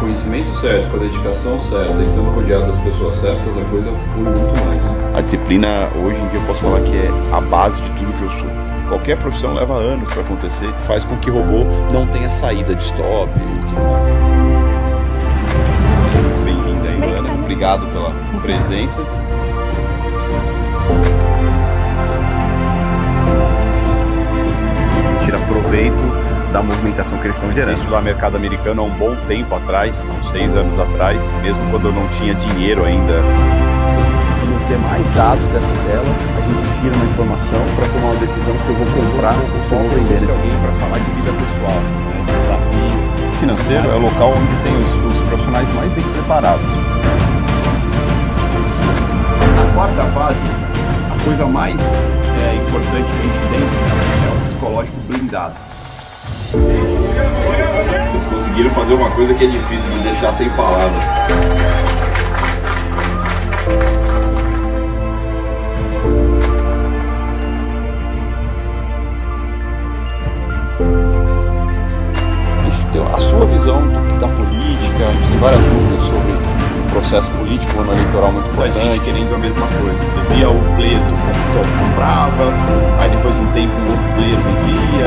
conhecimento certo, com a dedicação certa, estando rodeado das pessoas certas, a coisa flui muito mais. A disciplina, hoje em dia, eu posso falar que é a base de tudo que eu sou. Qualquer profissão leva anos para acontecer, faz com que o robô não tenha saída de stop e tudo mais. Bem-vinda, Inglaterra. Obrigado pela presença. Da movimentação que eles estão gerando. Estudar mercado americano há um bom tempo atrás, uns seis anos atrás, mesmo quando eu não tinha dinheiro ainda. Nos demais dados dessa tela, a gente tira uma informação para tomar uma decisão se eu vou comprar ou se eu vou vender. Se alguém para falar de vida pessoal, né, desafio financeiro é o local onde tem os, os profissionais mais bem preparados. A quarta fase, a coisa mais é, importante que a gente tem é o psicológico blindado. Eles conseguiram fazer uma coisa que é difícil de deixar sem palavras. A sua visão do- da política, a gente tem várias dúvidas sobre o processo político, o ano eleitoral muito A gente importante. querendo a mesma coisa. Você via o computador comprava, aí depois de um tempo o outro player vendia.